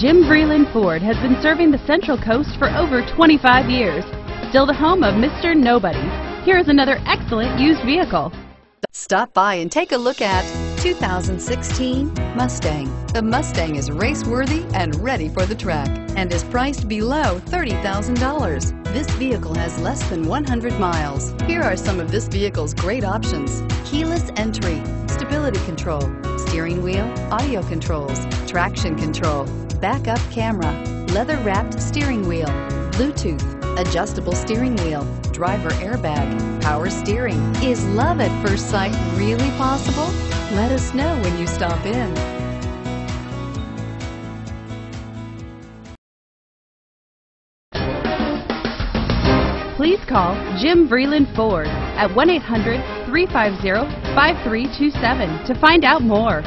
Jim Vreeland Ford has been serving the Central Coast for over 25 years. Still the home of Mr. Nobody. Here is another excellent used vehicle. Stop by and take a look at 2016 Mustang. The Mustang is race-worthy and ready for the track and is priced below $30,000. This vehicle has less than 100 miles. Here are some of this vehicle's great options. Keyless entry, stability control, steering wheel, audio controls, traction control, backup camera, leather-wrapped steering wheel, Bluetooth, adjustable steering wheel, driver airbag, power steering. Is love at first sight really possible? Let us know when you stop in. Please call Jim Vreeland Ford at 1-800-350-5327 to find out more.